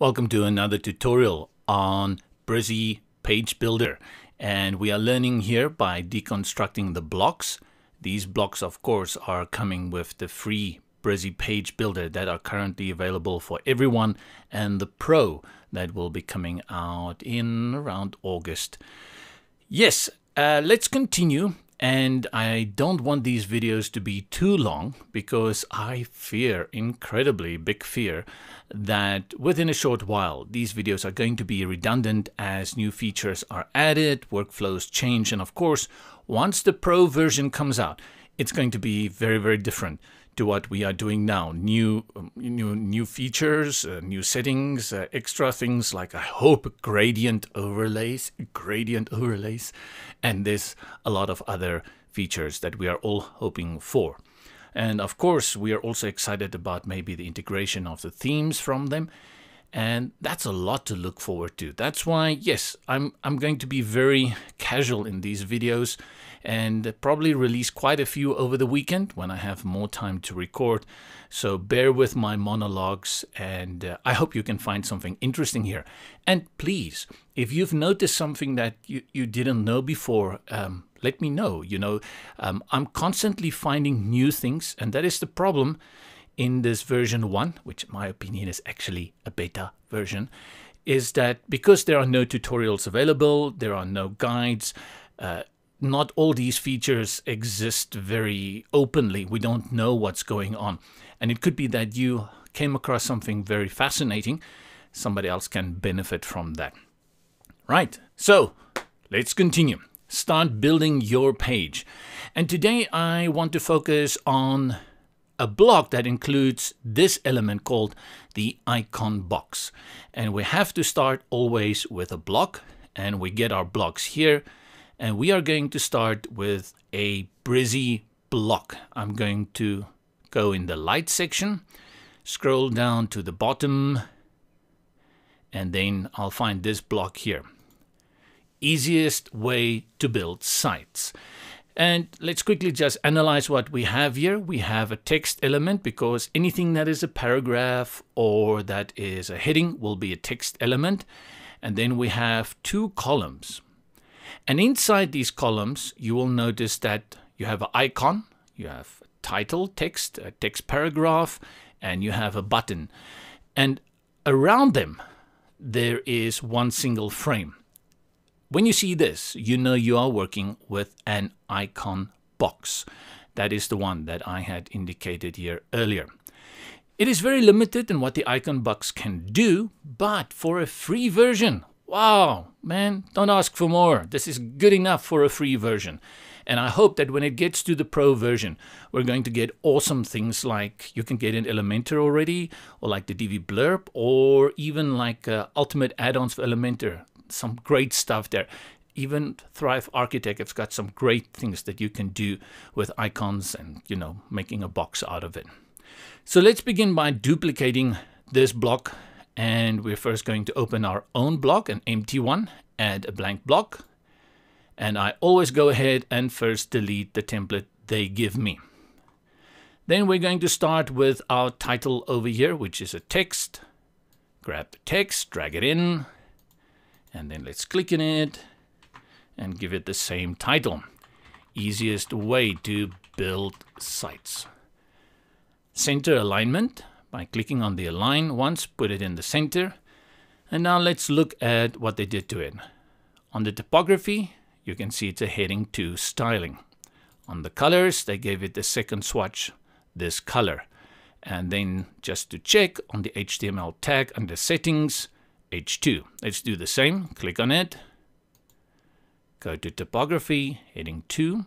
Welcome to another tutorial on Brizy Page Builder. And we are learning here by deconstructing the blocks. These blocks, of course, are coming with the free Brizy Page Builder that are currently available for everyone and the Pro that will be coming out in around August. Yes, uh, let's continue and I don't want these videos to be too long because I fear, incredibly big fear, that within a short while these videos are going to be redundant as new features are added, workflows change, and of course, once the pro version comes out, it's going to be very, very different to what we are doing now. New, um, new, new features, uh, new settings, uh, extra things like I hope gradient overlays, gradient overlays, and there's a lot of other features that we are all hoping for. And of course, we are also excited about maybe the integration of the themes from them. And that's a lot to look forward to. That's why, yes, I'm, I'm going to be very casual in these videos and probably release quite a few over the weekend when I have more time to record. So bear with my monologues and uh, I hope you can find something interesting here. And please, if you've noticed something that you, you didn't know before, um, let me know. You know, um, I'm constantly finding new things, and that is the problem in this version 1, which in my opinion is actually a beta version, is that because there are no tutorials available, there are no guides, uh, not all these features exist very openly. We don't know what's going on. And it could be that you came across something very fascinating. Somebody else can benefit from that. Right, so let's continue. Start building your page. And today I want to focus on a block that includes this element called the icon box. And we have to start always with a block and we get our blocks here and we are going to start with a Brizy block. I'm going to go in the light section, scroll down to the bottom, and then I'll find this block here. Easiest way to build sites. And let's quickly just analyze what we have here. We have a text element because anything that is a paragraph or that is a heading will be a text element. And then we have two columns. And inside these columns, you will notice that you have an icon, you have a title text, a text paragraph, and you have a button. And around them, there is one single frame. When you see this, you know you are working with an icon box. That is the one that I had indicated here earlier. It is very limited in what the icon box can do, but for a free version, wow, man, don't ask for more. This is good enough for a free version. And I hope that when it gets to the pro version, we're going to get awesome things like you can get in Elementor already, or like the Divi Blurb, or even like uh, ultimate add-ons for Elementor. Some great stuff there. Even Thrive Architect has got some great things that you can do with icons and, you know, making a box out of it. So let's begin by duplicating this block and we're first going to open our own block, an empty one, add a blank block. And I always go ahead and first delete the template they give me. Then we're going to start with our title over here, which is a text. Grab the text, drag it in, and then let's click in it and give it the same title. Easiest way to build sites. Center alignment, by clicking on the align once, put it in the center. And now let's look at what they did to it. On the typography, you can see it's a heading 2 styling. On the colors, they gave it the second swatch, this color. And then just to check on the HTML tag under settings, H2. Let's do the same. Click on it. Go to typography, heading 2.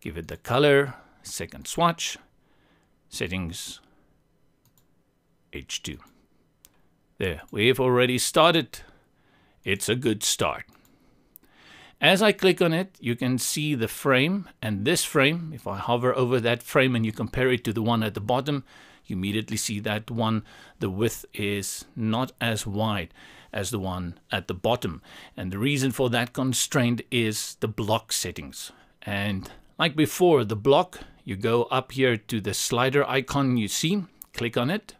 Give it the color, second swatch. Settings, H2. There, we've already started. It's a good start. As I click on it, you can see the frame and this frame. If I hover over that frame and you compare it to the one at the bottom, you immediately see that one, the width is not as wide as the one at the bottom. And the reason for that constraint is the block settings. And like before, the block, you go up here to the slider icon you see, click on it,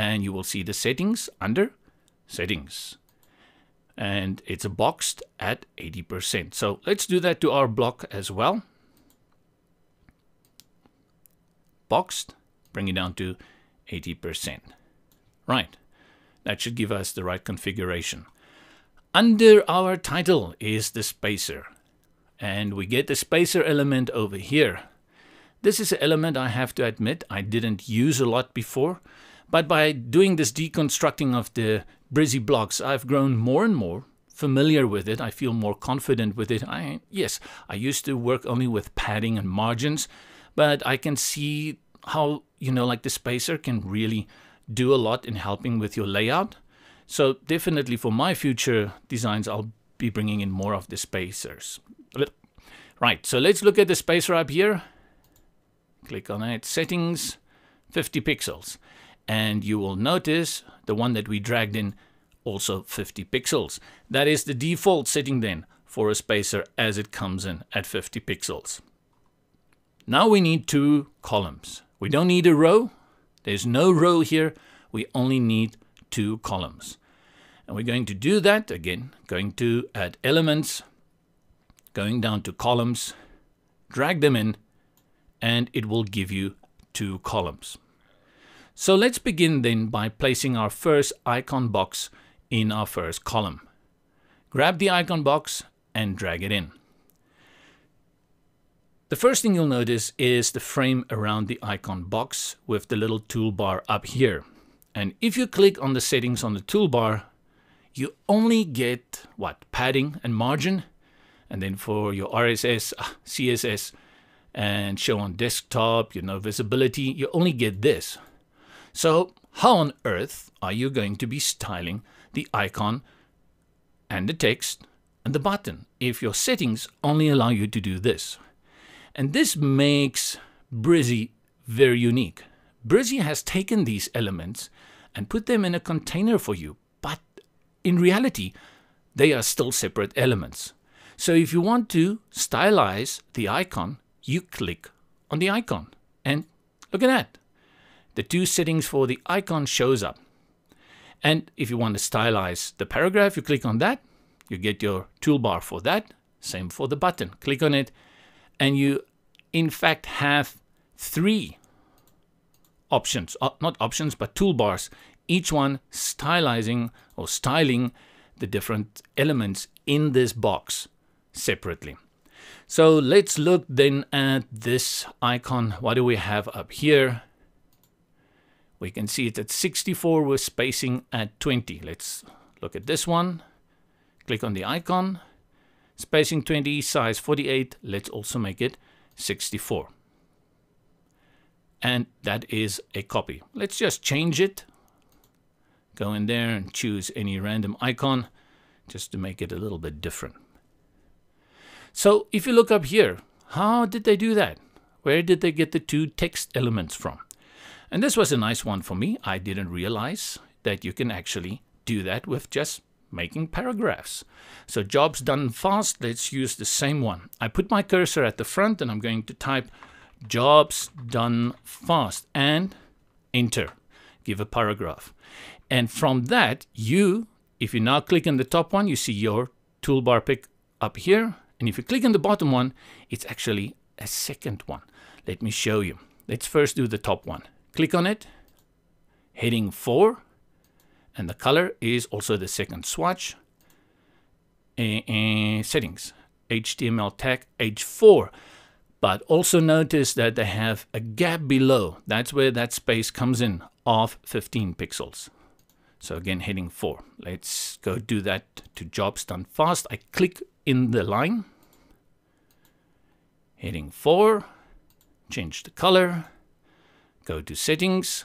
and you will see the settings under settings. And it's boxed at 80%. So let's do that to our block as well. Boxed, bring it down to 80%. Right, that should give us the right configuration. Under our title is the spacer. And we get the spacer element over here. This is an element I have to admit I didn't use a lot before, but by doing this deconstructing of the Brizy blocks, I've grown more and more familiar with it. I feel more confident with it. I yes, I used to work only with padding and margins, but I can see how, you know, like the spacer can really do a lot in helping with your layout. So definitely for my future designs, I'll be bringing in more of the spacers. Right, so let's look at the spacer up here. Click on it, settings, 50 pixels. And you will notice the one that we dragged in also 50 pixels. That is the default setting then for a spacer as it comes in at 50 pixels. Now we need two columns. We don't need a row. There's no row here. We only need two columns. And we're going to do that again, going to add elements, going down to columns, drag them in, and it will give you two columns. So let's begin then by placing our first icon box in our first column. Grab the icon box and drag it in. The first thing you'll notice is the frame around the icon box with the little toolbar up here. And if you click on the settings on the toolbar, you only get what padding and margin and then for your RSS, CSS, and show on desktop, you know, visibility, you only get this. So how on earth are you going to be styling the icon and the text and the button if your settings only allow you to do this? And this makes Brizy very unique. Brizy has taken these elements and put them in a container for you, but in reality, they are still separate elements. So if you want to stylize the icon, you click on the icon. And look at that. The two settings for the icon shows up. And if you want to stylize the paragraph, you click on that. You get your toolbar for that. Same for the button. Click on it. And you, in fact, have three options. Uh, not options, but toolbars. Each one stylizing or styling the different elements in this box separately. So let's look then at this icon. What do we have up here? We can see it's at 64 with spacing at 20. Let's look at this one. Click on the icon. Spacing 20, size 48. Let's also make it 64. And that is a copy. Let's just change it. Go in there and choose any random icon just to make it a little bit different. So if you look up here, how did they do that? Where did they get the two text elements from? And this was a nice one for me. I didn't realize that you can actually do that with just making paragraphs. So jobs done fast, let's use the same one. I put my cursor at the front and I'm going to type jobs done fast and enter, give a paragraph. And from that, you, if you now click on the top one, you see your toolbar pick up here and if you click on the bottom one, it's actually a second one. Let me show you. Let's first do the top one. Click on it, heading 4, and the color is also the second swatch. Settings, HTML tag H4. But also notice that they have a gap below. That's where that space comes in of 15 pixels. So again, heading 4. Let's go do that to jobs done fast. I click in the line. Heading 4, change the color, go to settings,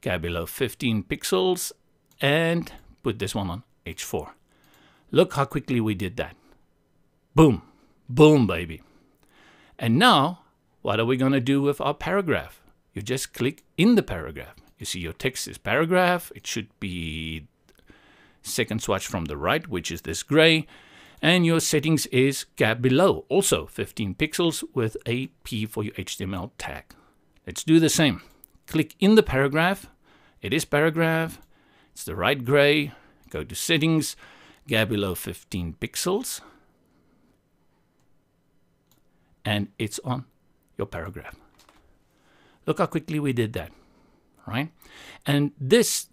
gap below 15 pixels, and put this one on H4. Look how quickly we did that. Boom, boom, baby. And now, what are we going to do with our paragraph? You just click in the paragraph. You see your text is paragraph. It should be second swatch from the right, which is this gray and your settings is gap below, also 15 pixels with a P for your HTML tag. Let's do the same. Click in the paragraph It is paragraph. It's the right gray. Go to settings, gap below 15 pixels. And it's on your paragraph. Look how quickly we did that, right? And this,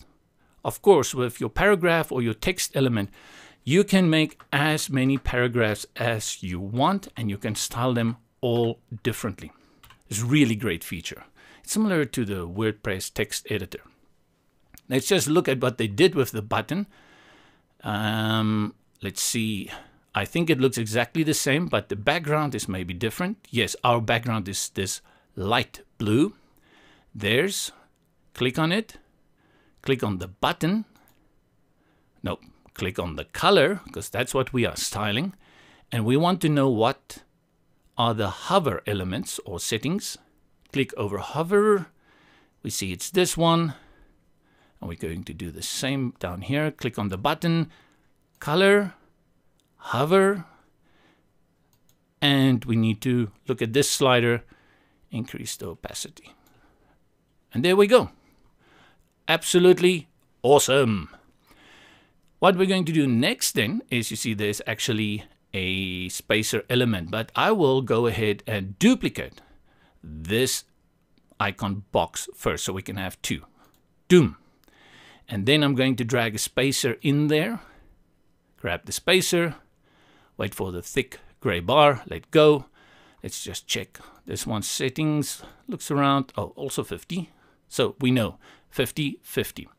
of course, with your paragraph or your text element, you can make as many paragraphs as you want and you can style them all differently. It's a really great feature. It's similar to the WordPress text editor. Let's just look at what they did with the button. Um, let's see. I think it looks exactly the same, but the background is maybe different. Yes, our background is this light blue. There's, click on it, click on the button. No, click on the color, because that's what we are styling. And we want to know what are the hover elements or settings. Click over hover. We see it's this one. And we're going to do the same down here. Click on the button, color, hover. And we need to look at this slider, increase the opacity. And there we go. Absolutely awesome. What we're going to do next then is you see there's actually a spacer element, but I will go ahead and duplicate this icon box first so we can have two. Doom. And then I'm going to drag a spacer in there, grab the spacer, wait for the thick gray bar, let go. Let's just check this one settings, looks around, oh, also 50. So we know 50, 50.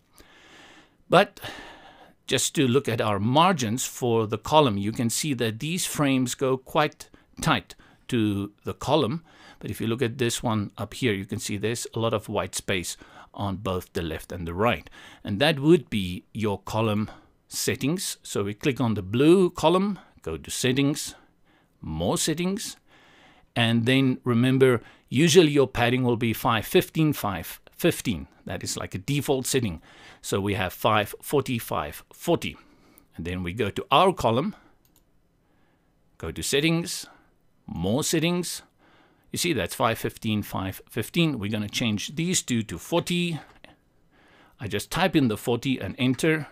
But just to look at our margins for the column, you can see that these frames go quite tight to the column. But if you look at this one up here, you can see there's a lot of white space on both the left and the right. And that would be your column settings. So we click on the blue column, go to settings, more settings. And then remember, usually your padding will be 515, 515. That is like a default setting. So we have 545, 40. And then we go to our column, go to settings, more settings. You see that's 515, 515. We're going to change these two to 40. I just type in the 40 and enter.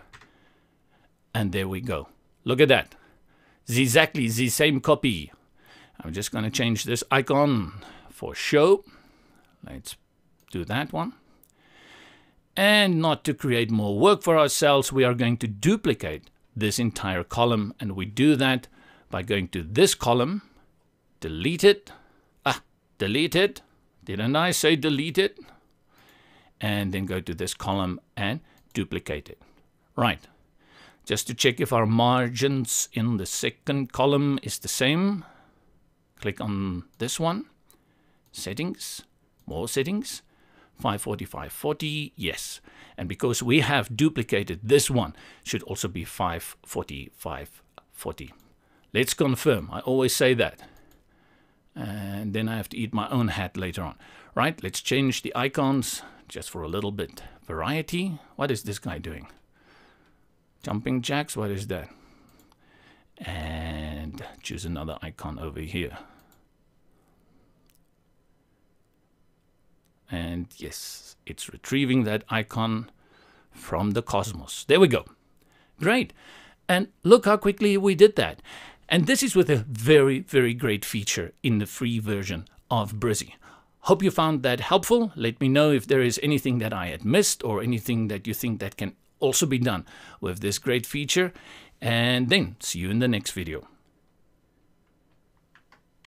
And there we go. Look at that. It's exactly the same copy. I'm just going to change this icon for show. Let's do that one. And not to create more work for ourselves, we are going to duplicate this entire column. And we do that by going to this column, delete it. Ah, delete it. Didn't I say delete it? And then go to this column and duplicate it. Right. Just to check if our margins in the second column is the same, click on this one, settings, more settings, 545, 40, yes. And because we have duplicated this one, should also be 545, 40. Let's confirm. I always say that. And then I have to eat my own hat later on. Right, let's change the icons just for a little bit. Variety, what is this guy doing? Jumping jacks, what is that? And choose another icon over here. And yes, it's retrieving that icon from the cosmos. There we go. Great. And look how quickly we did that. And this is with a very, very great feature in the free version of Brizy. Hope you found that helpful. Let me know if there is anything that I had missed or anything that you think that can also be done with this great feature. And then see you in the next video.